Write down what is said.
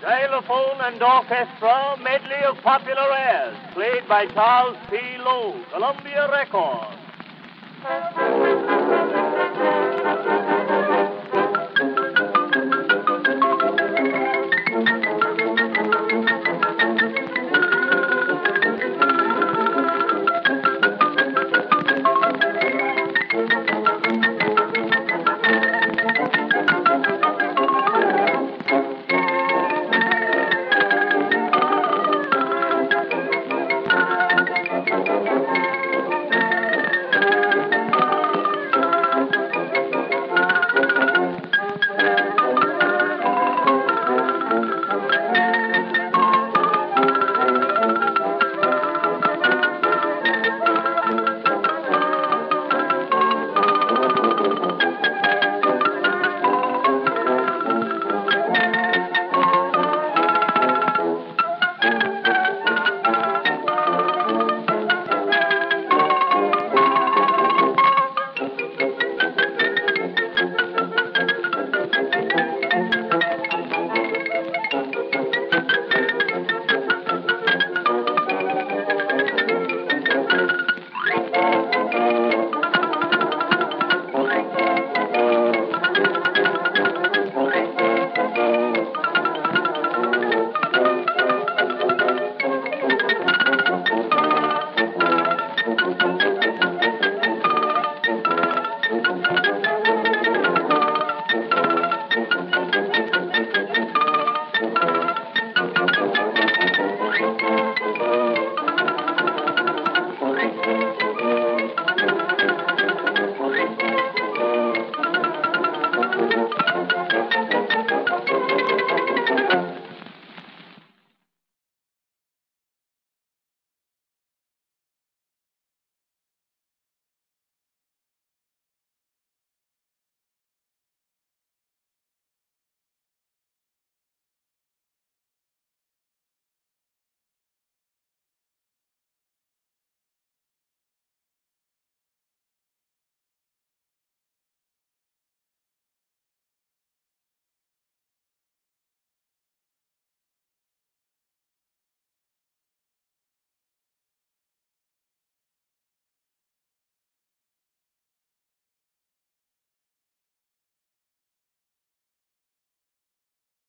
Xylophone and orchestra, medley of popular airs, played by Charles P. Lowe, Columbia Records.